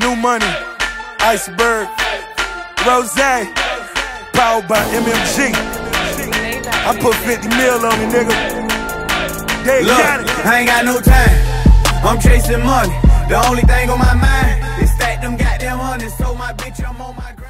New money, iceberg, rose, powered by MMG. I put 50 mil on me, nigga. They Look, got it. I ain't got no time. I'm chasing money. The only thing on my mind is stack them goddamn hundreds. So my bitch, I'm on my.